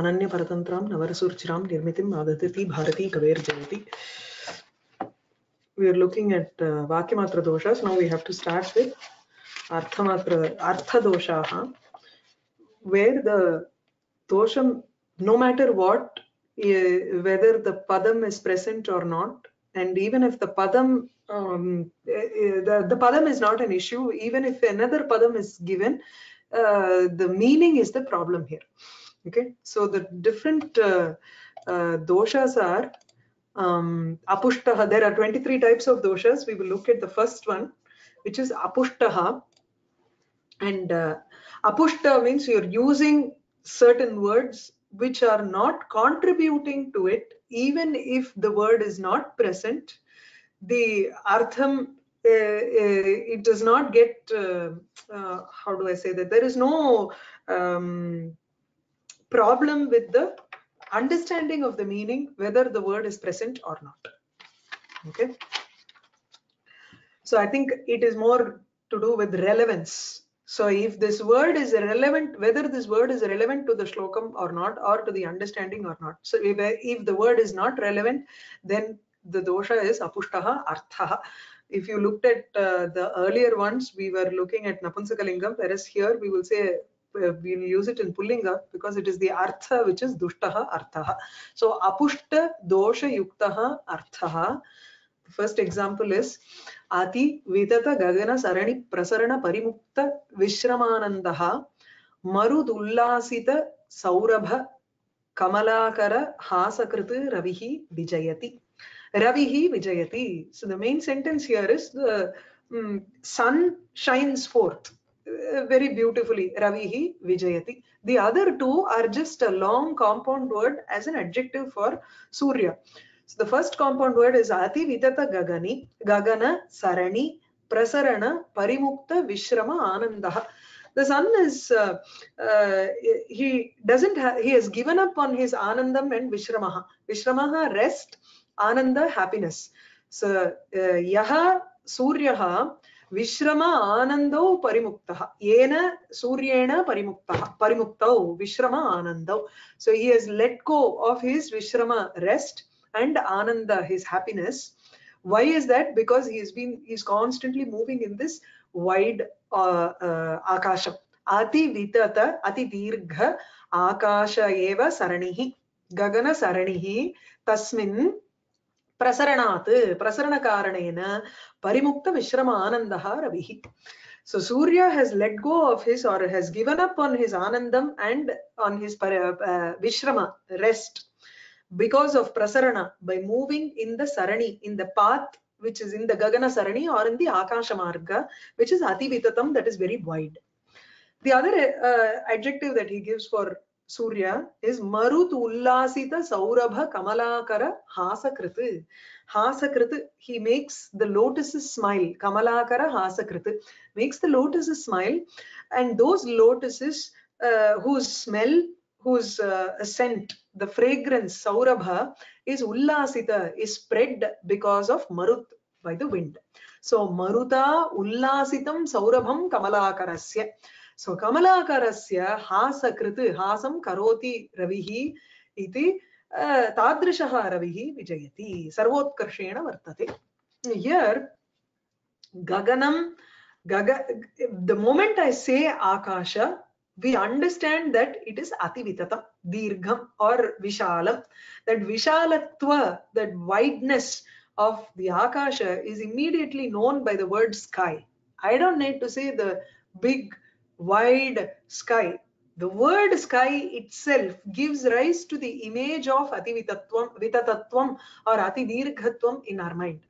अनन्यपरतन्त्रां नवरसूर्चिरां निर्मितिं आददति Bharti कवेर्जयति we are looking at uh, Vakyamatra doshas. Now we have to start with Arthamatra, Artha doshaha, where the dosham, no matter what, eh, whether the padam is present or not, and even if the padam, um, eh, eh, the, the padam is not an issue, even if another padam is given, uh, the meaning is the problem here. Okay, so the different uh, uh, doshas are um, apushtaha. There are 23 types of doshas. We will look at the first one, which is apushtaha. And uh, apushta means you're using certain words which are not contributing to it, even if the word is not present. The artham, uh, uh, it does not get, uh, uh, how do I say that? There is no um, problem with the understanding of the meaning, whether the word is present or not. Okay. So I think it is more to do with relevance. So if this word is relevant, whether this word is relevant to the shlokam or not, or to the understanding or not. So if, if the word is not relevant, then the dosha is apushtaha arthaha. If you looked at uh, the earlier ones, we were looking at napunsakalingam, whereas here we will say we'll use it in pullinga because it is the artha which is dushtaha arthaha. So apushta dosha yuktaha arthaha. The first example is ati vidata gagana sarani prasarana parimukta vishramanandaha marudullasita saurabha kamalakara hasakrit ravihi vijayati. Ravihi vijayati. So the main sentence here is the um, sun shines forth uh, very beautifully ravihi vijayati. The other two are just a long compound word as an adjective for surya. So the first compound word is ati vidata gagani gagana sarani prasarana parimukta vishrama anandaha. The sun is uh, uh, he doesn't have he has given up on his anandam and vishramaha. Vishramaha rest ananda happiness. So uh, yaha suryaha विश्रम आनन्दौ परिमुक्तः येन सूर्येण परिमुक्तः परिमुक्तौ विश्रम आनन्दौ so he has let go of his vishrama rest and ananda his happiness why is that because he has been he's constantly moving in this wide uh, uh, akasham ati vitata ati dirgha akasha eva saranihi gagana saranihi tasmin பிரசரணாத்து பிரசரண காரணேன பரிமுக்த விஸ்ரம ஆனந்தா ரவிஹி So Surya has let go of his or has given up on his anandam and on his para, uh, vishrama, rest, because of prasarana, by moving in the sarani, in the path which is in the gagana sarani or in the akasha marga, which is ativitatam, that is very wide. The other uh, adjective that he gives for Surya is Marut Ullasita Saurabha Kamalakara Hasakrit. Hasakrit, he makes the lotuses smile. Kamalakara Hasakrit makes the lotuses smile, and those lotuses uh, whose smell, whose uh, scent, the fragrance, Saurabha, is Ullasita, is spread because of Marut by the wind. So Maruta Ullasitam Saurabham Kamalakarasya. So कमलाकरस्य हासकृत् हासं करोति रविः इति तादृशः रविः विजयति सर्वोत्कर्षेण वर्तते हियर् गगनं गग the moment I say akasha we understand that it is ativitatam dirgham or vishalam that vishalatva that wideness of the akasha is immediately known by the word sky i don't need to say the big wide sky. The word sky itself gives rise to the image of Ativitatvam, Vitatatvam or Atidirghatvam in our mind,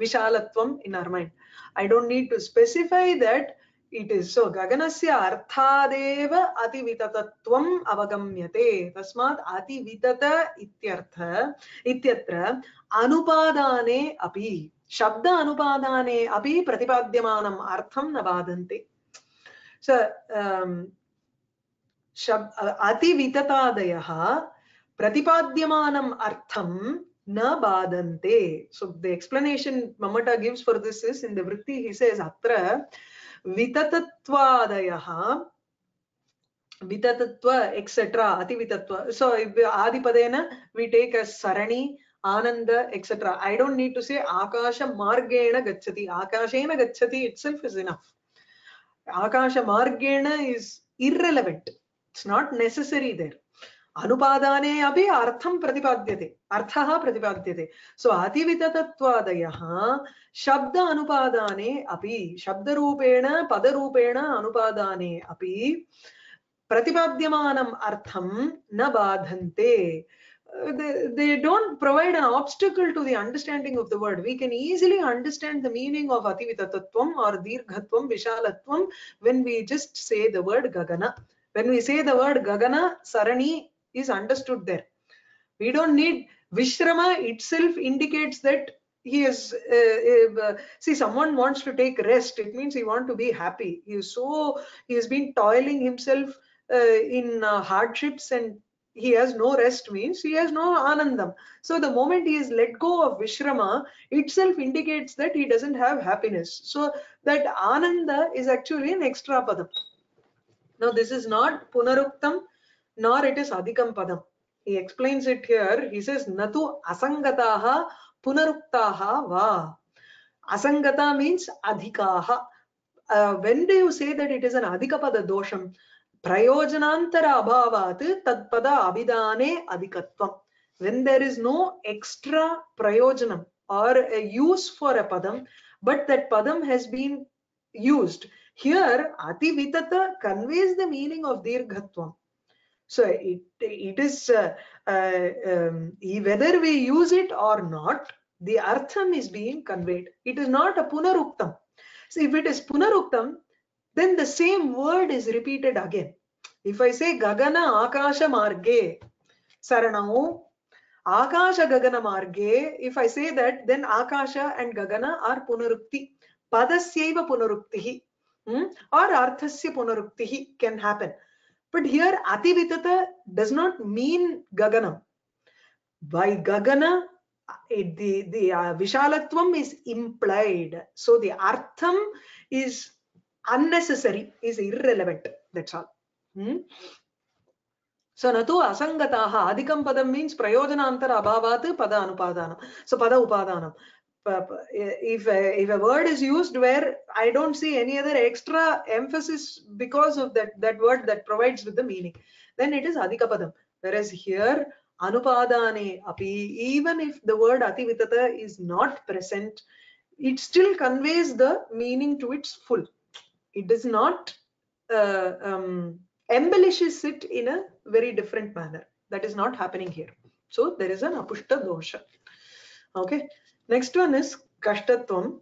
Vishalatvam in our mind. I don't need to specify that it is. So Gaganasya Arthadeva Ativitatatvam Avagamyate. Tasmat Ativitata Ityartha Ityatra Anupadane Api. Shabda Anupadane Api Pratipadyamam Artham Navadante so um, shab, uh, ativitatadayah pratipadyamanam artham na so the explanation Mammata gives for this is in the vritti he says atra vitatatvadayah vitattatva etc ativitatva so if adipadena we take as sarani ananda etc i don't need to say akasha margena gachati akashena akasha margena is irrelevant. It's not necessary there. अनुपादाने अपि अर्थं प्रतिपाद्यते, अर्थः प्रतिपाद्यते. सो अतिविततत्वादयः शब्द अनुपादाने अपि, शब्दरूपेण, पदरूपेण अनुपादाने अपि प्रतिपाद्यमानम् अर्थं न बाधन्ते. They, they don't provide an obstacle to the understanding of the word. We can easily understand the meaning of Ativitatatvam or Dirghatvam, Vishalatvam when we just say the word Gagana. When we say the word Gagana, Sarani is understood there. We don't need Vishrama itself indicates that he is uh, uh, see someone wants to take rest it means he want to be happy he is so he has been toiling himself uh, in uh, hardships and he has no rest means he has no anandam. So the moment he is let go of vishrama itself indicates that he doesn't have happiness. So that ananda is actually an extra padam. Now this is not punaruktam nor it is adhikam padam. He explains it here. He says natu asangataha punaruktaha va. Asangata means adhikaha. Uh, when do you say that it is an adhikapada dosham prayojanantara abhavat tadpada abhidane adhikatvam when there is no extra prayojanam or a use for a padam but that padam has been used here ati vitata conveys the meaning of dirghatvam so it it is uh, uh, um, whether we use it or not the artham is being conveyed it is not a punaruktam so if it is punaruktam then the same word is repeated again. If I say Gagana Akasha Marge Saranau, Akasha Gagana Marge, if I say that, then Akasha and Gagana are Punarukti. Padasyaiva Punaruktihi hmm? or Arthasya Punaruktihi can happen. But here Ativitata does not mean Gaganam. By Gagana, it, the, the uh, Vishalatvam is implied. So the Artham is unnecessary is irrelevant that's all. Hmm? so natu asangataha adhikam padam means prayojanantara abhavat pada anupadanam so pada upadanam if a, if a word is used where i don't see any other extra emphasis because of that that word that provides with the meaning then it is adhika padam. Whereas here anupadane api even if the word ativitata is not present it still conveys the meaning to its full it does not uh, um, embellishes it in a very different manner. That is not happening here. So there is an apushta dosha. Okay. Next one is kashtatvam.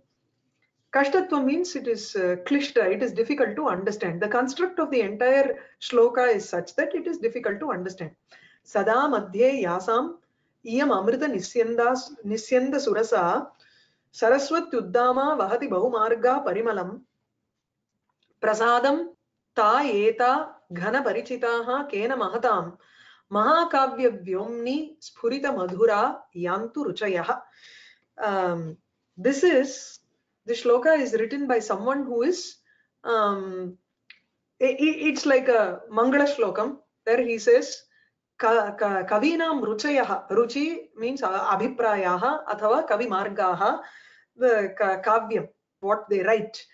Kashtatvam means it is uh, klishta, it is difficult to understand. The construct of the entire shloka is such that it is difficult to understand. Sada madhye yasam iyam amrita nisyanda, surasa saraswat uddama vahati bahumarga parimalam प्रसादं ता एता घनपरिचिताः केन महतां महाकाव्यव्योम्नि स्फुरितमधुरा यान्तु रुचयः um, this is the shloka is written by someone who is um, it, it's like a mangala shlokam where he says ruchi means abhiprayah athava kavi margaha the kavyam what they write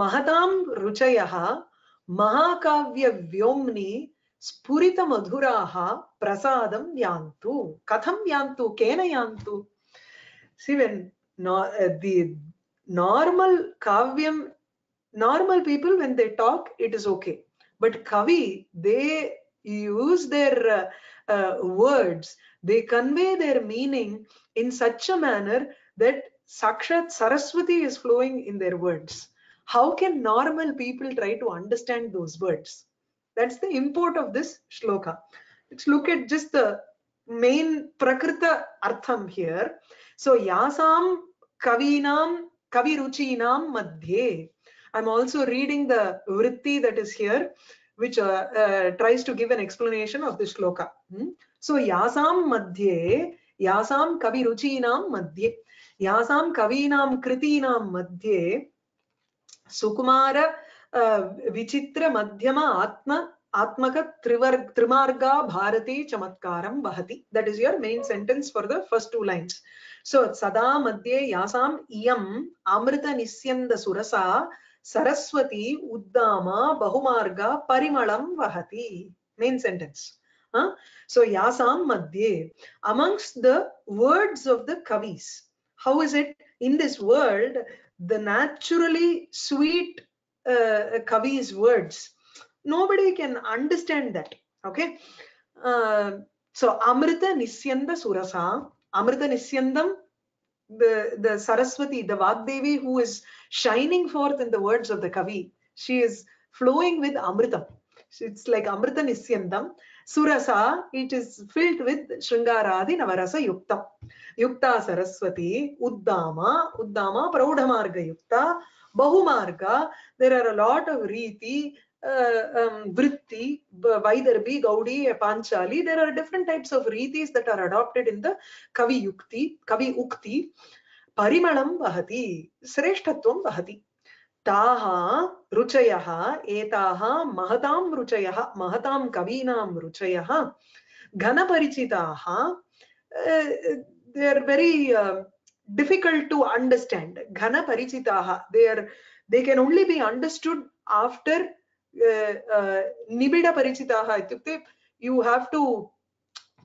महतां रुचयः महाकाव्यव्योम्नि स्फुरितमधुराः प्रसादं यान्तु कथं यान्तु केन यान्तु see when no, uh, the normal kavyam normal people when they talk it is okay but kavi they use their uh, uh, words they convey their meaning in such a manner that Sakshat Saraswati is flowing in their words. How can normal people try to understand those words? That's the import of this shloka. Let's look at just the main prakrita artham here. So yasam kavinam kaviruchinam madhye. I'm also reading the vritti that is here, which uh, uh, tries to give an explanation of this shloka. Hmm? So yasam madhye, yasam kaviruchinam madhye. यासां कवीनां कृतीनां मध्ये सुकुमार uh, vichitra madhyama atma atmaka trivar trimarga bharati chamatkaram bahati that is your main sentence for the first two lines so sada madhye yasam iyam amrita nisyanda surasa saraswati uddama bahumarga parimalam vahati main sentence huh? so yasam madhye amongst the words of the kavis how is it in this world the naturally sweet uh, kavi's words? Nobody can understand that okay? Uh, so amrita nisyanda surasa amrita nisyandam the the saraswati the vagdevi who is shining forth in the words of the kavi she is flowing with amritam it's like Amrita Nisyandam. Surasa, it is filled with Shringaradi Navarasa Yukta. Yukta Saraswati, Uddama, Uddama Praudhamarga Yukta, Bahumarga. There are a lot of Riti, uh, um, Vritti, Vaidarbhi, Gaudi, Panchali. There are different types of Ritis that are adopted in the Kavi Yukti, Kavi Ukti. Parimalam bahati, Sreshtatvam bahati. ताः रुचयः एताः महतां रुचयः महतां कवीनां रुचयः घनपरिचिताः are very uh, difficult to understand घनपरिचिताः they are they can only be understood after uh, uh, nibida parichitaha to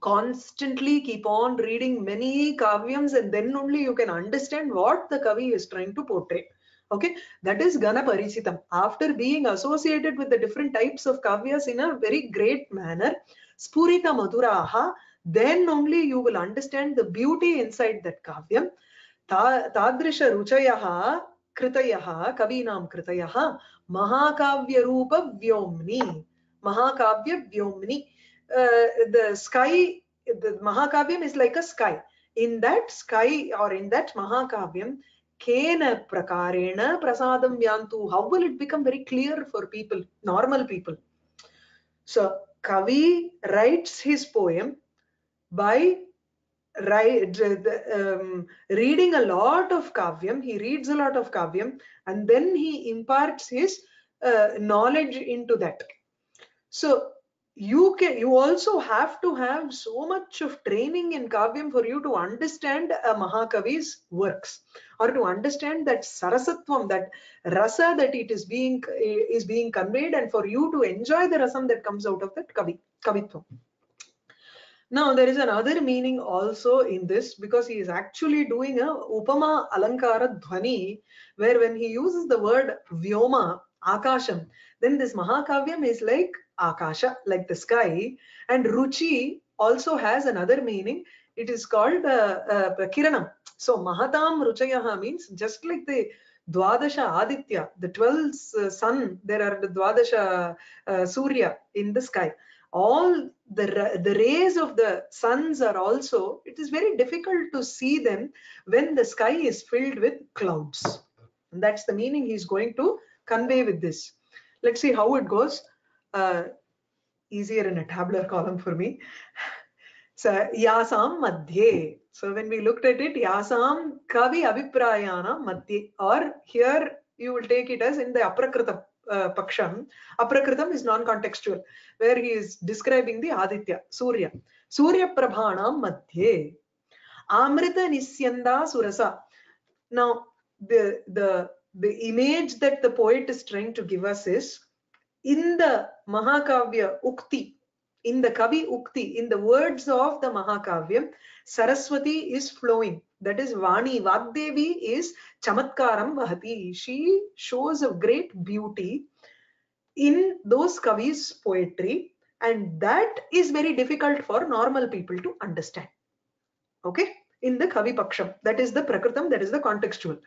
constantly keep on reading many kavyams and then only you can understand what the kavi is trying to portray okay that is gana parichitam after being associated with the different types of kavyas in a very great manner spurita maduraha then only you will understand the beauty inside that kavyam tadrisha ruchayaha कृतयः कवीनां कृतयः महाकाव्यरूपव्योम्नि महाकाव्यव्योम्नि uh, the sky the mahakavyam is like a sky in that sky or in that mahakavyam kena prakarena prasadam how will it become very clear for people normal people? So kavi writes his poem by um, reading a lot of kavyam. He reads a lot of kavyam and then he imparts his uh, knowledge into that. So you can you also have to have so much of training in kavyam for you to understand a mahakavi's works or to understand that sarasatvam that rasa that it is being is being conveyed and for you to enjoy the rasam that comes out of that kavi kavitvam now there is another meaning also in this because he is actually doing a upama alankara dhvani where when he uses the word vyoma akasham then this mahakavyam is like akasha like the sky. And ruchi also has another meaning. It is called uh, uh, kiranam so mahatam ruchayaha means just like the dwadasha aditya the 12th uh, sun there are the dwadasha uh, surya in the sky. All the the rays of the suns are also it is very difficult to see them when the sky is filled with clouds. And that's the meaning he's going to convey with this let's see how it goes uh, easier in a tabular column for me. So yasam madhye. So when we looked at it, yasam kavi aviprayana madhye. Or here you will take it as in the aprakritam uh, paksham. Aprakritam is non-contextual, where he is describing the Aditya, Surya. Surya prabhanam madhye. Amrita nisyanda surasa. Now the the the image that the poet is trying to give us is in the Mahakavya Ukti, in the Kavi Ukti, in the words of the Mahakavyam, Saraswati is flowing. That is Vani. Vagdevi is Chamatkaram Vahati. She shows a great beauty in those Kavi's poetry, and that is very difficult for normal people to understand. Okay? In the Kavi Paksham, that is the Prakritam, that is the contextual.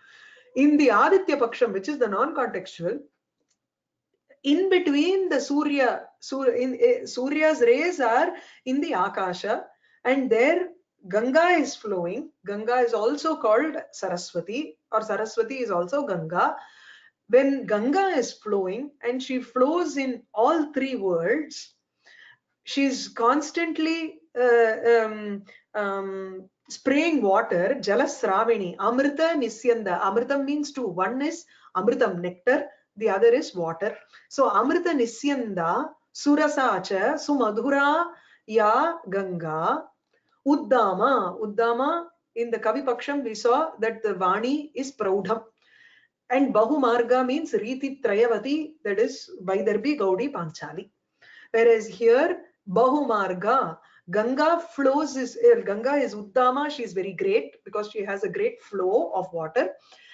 In the Aditya Paksham, which is the non-contextual, in between the Surya, Sur, in, uh, Surya's rays are in the Akasha and there Ganga is flowing. Ganga is also called Saraswati or Saraswati is also Ganga. When Ganga is flowing and she flows in all three worlds, she's constantly uh, um, um, spraying water, Jalasravini, Amrita Nisyanda. Amritam means two. One is Amritam nectar, the other is water. So amrita nisyanda surasacha sumadhura ya ganga uddama. Uddama in the kavi paksham we saw that the vani is praudham. And bahumarga means riti trayavati that is vaidarbi gaudi panchali. Whereas here bahumarga Ganga flows is eh, Ganga is Uttama. She is very great because she has a great flow of water.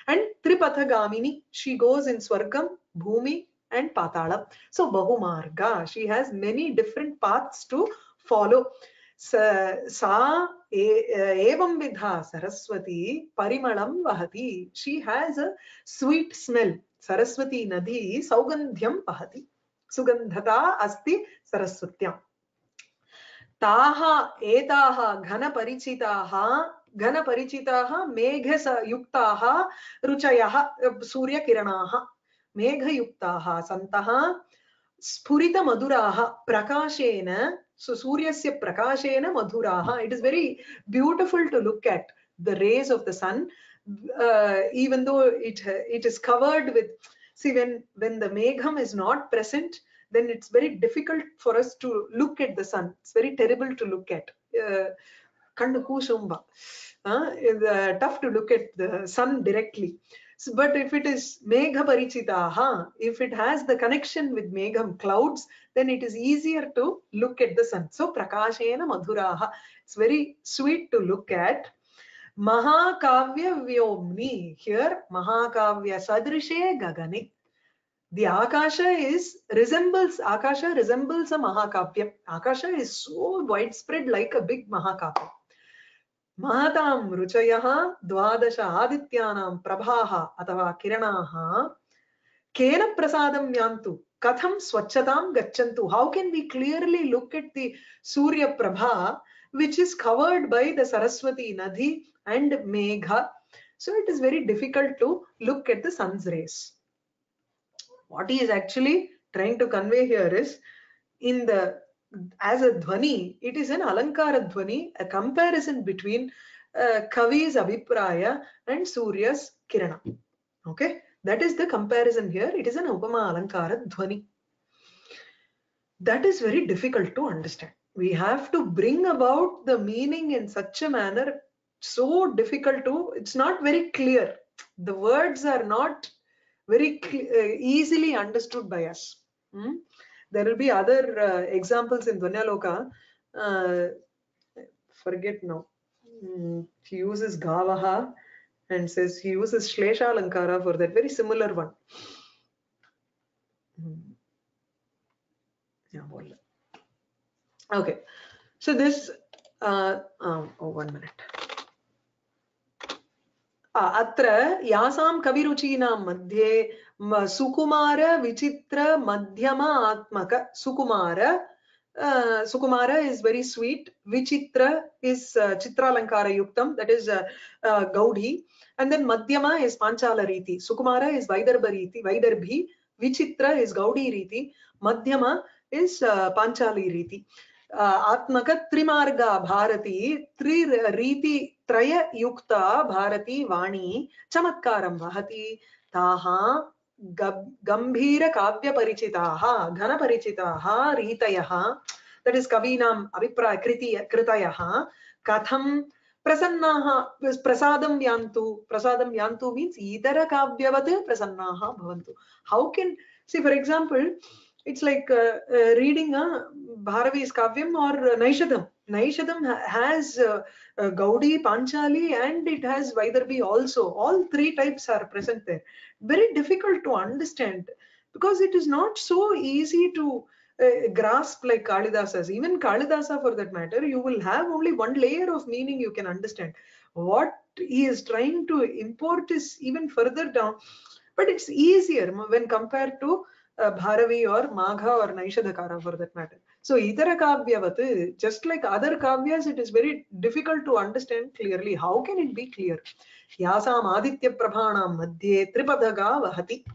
And Tripathagamini, she goes in Swargam, Bhumi, and Patala. So Bahumarga, she has many different paths to follow. Sa eh, evam vidha Saraswati parimalam vahati. She has a sweet smell. Saraswati nadi saugandhyam vahati. Sugandhata asti Saraswatyam. ताः एताः घनपरिचिताः घनपरिचिताः मेघयुक्ताः रुचयः सूर्यकिरणाः मेघयुक्ताः सन्तः स्फुरितमधुराः प्रकाशेन so suryasya prakashena madhuraha it is very beautiful to look at the rays of the sun uh, even though it it is covered with see when when the megham is not present then it's very difficult for us to look at the sun. It's very terrible to look at. Kannu kusumba uh, it's tough to look at the sun directly. So, but if it is megha parichitaha if it has the connection with megham clouds then it is easier to look at the sun. So prakashena madhuraha it's very sweet to look at. mahakavya vyomni here mahakavya sadrishe gagane the akasha is resembles akasha resembles a mahakavya akasha is so widespread like a big mahakavya महतां रुचयः द्वादश आदित्यानां प्रभाः अथवा किरणाः केन प्रसादं यान्तु कथं स्वच्छतां गच्छन्तु how can we clearly look at the surya prabha which is covered by the saraswati nadi and megha so it is very difficult to look at the sun's rays what he is actually trying to convey here is in the as a dhvani it is an alankara dhvani a comparison between uh, kavi's abhipraya and surya's kirana okay? That is the comparison here. It is an upama alankara dhvani that is very difficult to understand. We have to bring about the meaning in such a manner so difficult to it's not very clear. The words are not very uh, easily understood by us Hmm? there will be other uh, examples in Dhvanyaloka. Uh, forget now. Mm, he uses Gavaha and says he uses Shlesha Alankara for that very similar one. Mm. Well. Okay, so this, uh, um, oh, one minute. अत्र यासां कविरुचीनां मध्ये सुकुमार विचित्र मध्यम आत्मक सुकुमार सुकुमार is very sweet विचित्र is चित्रालंकार युक्तम दट इज़ गौढ़ी एंड देन मध्यम इज़ पांचाल रीति सुकुमार इज़ वैदर्भ रीति वैदर्भी विचित्र इज़ गौढ़ी रीति मध्यम इज़ पांचाली रीति आत्मक त्रिमार्ग भारती त्रि रीति युक्ता भारती वाणी चमत्कारं वहति। ताः घन परिचिताः रीतयः दट् इस् कवीनाम् अभिप्राय, कृति, कृतयः। कथं प्रसन्नाः, प्रसादं यान्तु प्रसादं यान्तु मीन्स् इतरकाव्यवत् प्रसन्नाः भवन्तु। How can see for example it's like uh, uh, reading a Bharavi's Kavyam or Naishadam. Naishadam ha- has uh, uh, Gaudi, Panchali, and it has Vaidarbhi also. All three types are present there. Very difficult to understand because it is not so easy to uh, grasp like Kalidasa's. Even Kalidasa, for that matter, you will have only one layer of meaning you can understand. What he is trying to import is even further down, but it's easier when compared to uh, Bharavi or Magha or Naishadakara for that matter. So Idara Kavyavat, just like other Kavyas, it is very difficult to understand clearly. How can it be clear? Yasam Aditya Prabhanam Madhye Tripadaga Vahati.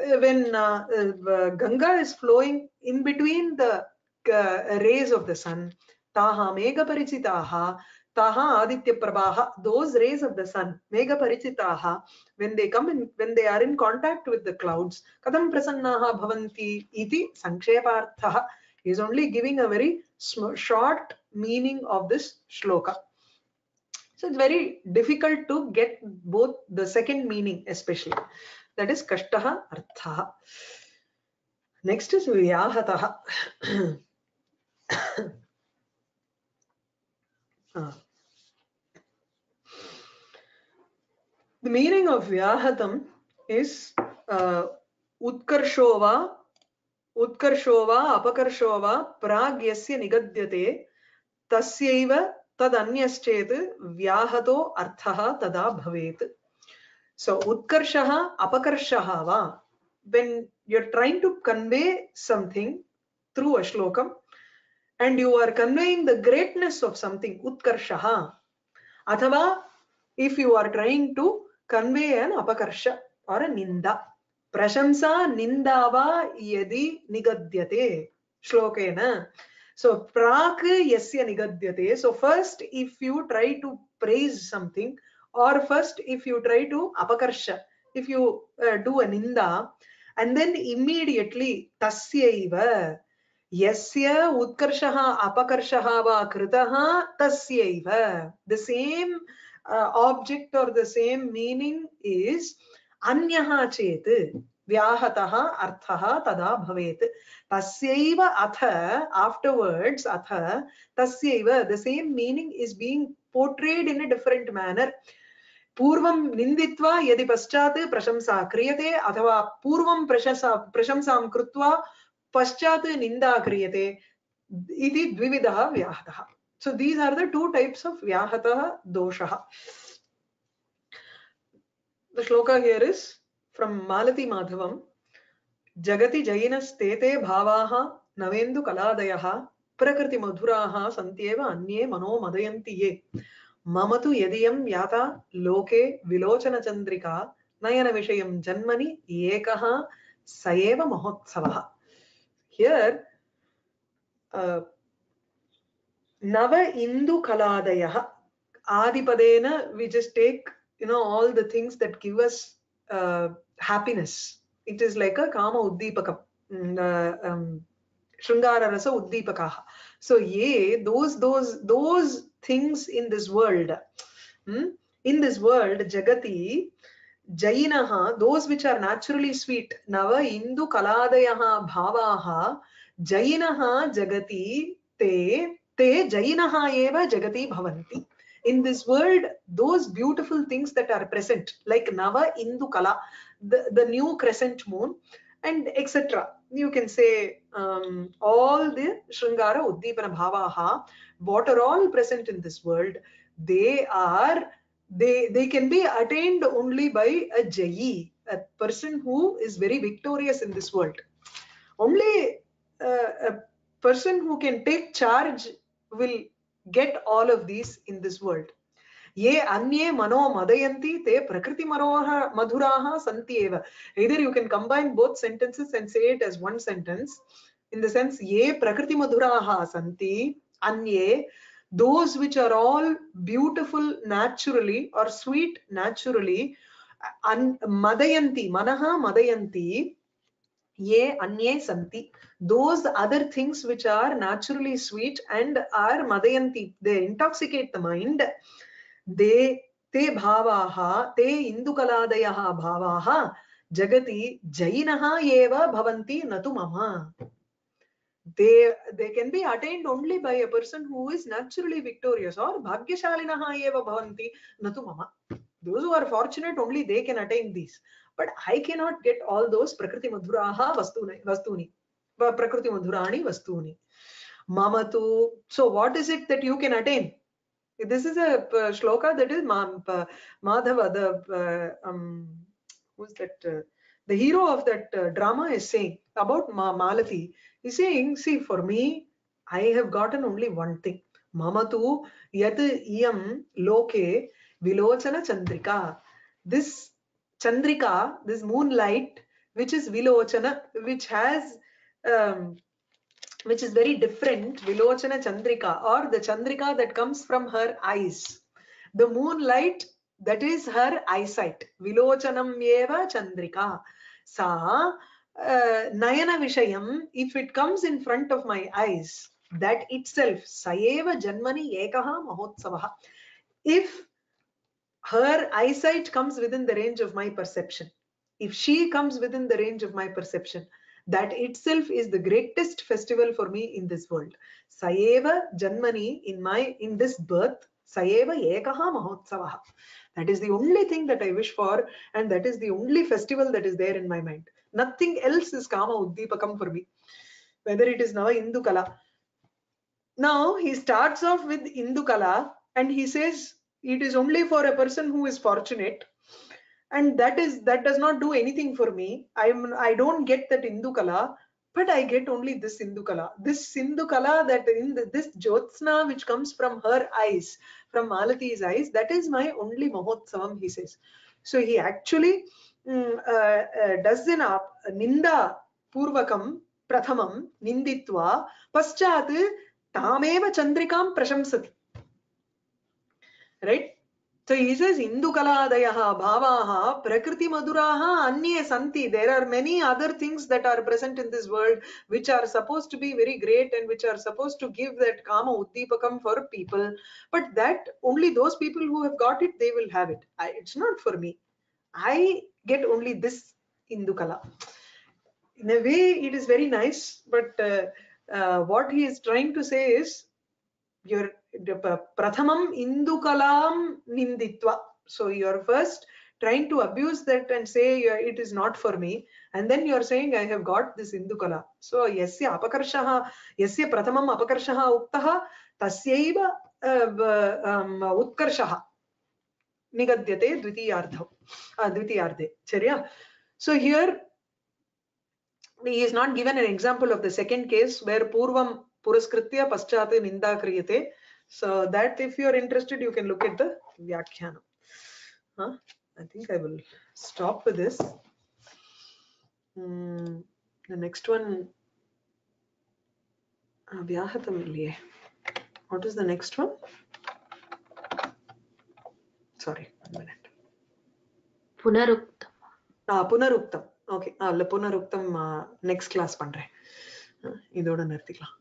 Uh, When uh, uh, Ganga is flowing in between the rays of the sun, Taha Megha Parichitaha taha aditya prabaha those rays of the sun mega parichitaha when they come in when they are in contact with the clouds kadam prasannaha bhavanti iti sanksheparthah is only giving a very short meaning of this shloka so it's very difficult to get both the second meaning especially that is kashtaha arthaha next is vyahataha The meaning of Vyahatam is uh, Utkarshova, Utkarshova, Apakarshova, Pragyasya Nigadyate, Tasyaiva Vyahato Arthaha Tada Bhavet. So Utkarshaha, Apakarshaha va. When you're trying to convey something through a shlokam, and you are conveying the greatness of something, Utkarshaha. Athava, if you are trying to convey an apakarsha or a ninda. Prashamsa nindava yadi nigadyate. Shlokena. So, prak yasya nigadyate. So, first, if you try to praise something, or first, if you try to apakarsha, if you uh, do a ninda, and then immediately tasyaiva यस्य उत्कर्षः अपकर्षः वा कृतः तस्यैव the same uh, object or the same meaning is अन्यः चेत् व्याहतः अर्थः तदा भवेत् तस्यैव अथ afterwards अथ तस्यैव the same meaning is being portrayed in a different manner पूर्वं निन्दित्वा यदि पश्चात् प्रशंसा क्रियते अथवा पूर्वं प्रशंसा प्रशंसां कृत्वा पश्चात् निन्दा क्रियते इति द्विविधः व्याहतः so these are the two types of vyahatah doshah the shloka here is from malati madhavam jagati jainastete bhavaah navendu kaladayah prakriti madhuraah santyeva अन्ये mano madayanti ye मम तु यदियं याता लोके विलोचनचन्द्रिका नयनविषयं जन्मनि एकः स एव महोत्सवः here uh, nava indu kaladayah adipadena we just take you know all the things that give us uh, happiness it is like a kama uddipakam mm, uh, um, shringara rasa uddipakaha so ye those those those things in this world hmm? in this world jagati jainaha those which are naturally sweet nava indu kaladayah bhavaha jainaha jagati te te jainaha eva jagati bhavanti in this world those beautiful things that are present like nava indu kala the, the new crescent moon and etc you can say um, all the shringara uddipana bhavaha what are all present in this world they are they they can be attained only by a jayi a person who is very victorious in this world. Only uh, a person who can take charge will get all of these in this world. Ye anye mano madayanti te prakriti maroha madhuraha santi eva. Either you can combine both sentences and say it as one sentence. In the sense ye prakriti madhuraha santi anye those which are all beautiful naturally or sweet naturally an madayanti manaha madayanti ye anye santi. Those other things which are naturally sweet and are madayanti they intoxicate the mind. They te bhavaha te indukaladayah bhavaha jagati jainaha eva bhavanti natu mama they they can be attained only by a person who is naturally victorious or bhagyashalinaha eva bhavanti natu mama. Those who are fortunate only they can attain these. But i cannot get all those prakriti madhuraha vastuni vastuni Va- prakriti madhurani vastuni. Mama tu so what is it that you can attain? This is a shloka that is Ma, madhava the uh, um, who's that uh, the hero of that uh, drama is saying about Ma- malati He's saying, see, for me, I have gotten only one thing. Mamatu yat iyam loke vilochana chandrika. This chandrika, this moonlight, which is vilochana, which has um, which is very different vilochana chandrika or the chandrika that comes from her eyes the moonlight that is her eyesight vilochanam eva chandrika sa nayana vishayam if it comes in front of my eyes that itself saeva janmani ekaha mahotsavah if her eyesight comes within the range of my perception if she comes within the range of my perception that itself is the greatest festival for me in this world. saeva janmani in my in this birth saeva ekaha mahotsavah that is the only thing that i wish for and that is the only festival that is there in my mind nothing else is kama uddipakam for me whether it is now indukala now he starts off with indukala and he says it is only for a person who is fortunate and that is that does not do anything for me. I'm i don't get that indukala but i get only this indukala this indukala that in the, this jyotsna which comes from her eyes from malati's eyes that is my only mahotsavam he says. So he actually up, ninda purvakam prathamam ninditva paschat tameva chandrikam prashamsati right so he says Indukalaadayaha bhavaha prakriti maduraha anye santi. There are many other things that are present in this world which are supposed to be very great and which are supposed to give that kama uddipakam for people. But that only those people who have got it, they will have it. It's not for me. I get only this Indukala. In a way, it is very nice, but uh, uh, what he is trying to say is your prathamam indukalam ninditva. So you're first trying to abuse that and say it is not for me. And then you're saying i have got this indukala so yasya apakarshaha yasya prathamam apakarshaha uktaha tasyaiva uh, um, utkarshaha nigadyate dvitiyardha uh, dvitiyarde charya so here he is not given an example of the second case where purvam puraskritya paschat ninda kriyate so that if you are interested you can look at the vyakhyanam huh? i think i will stop with this. Hmm, the next one. what is the next one? Sorry one minute புனருக்தம். புனருக்தம். Okay அதுல புனருக்தம் next class பண்றேன். இதோட நிறுத்திக்கலாம்.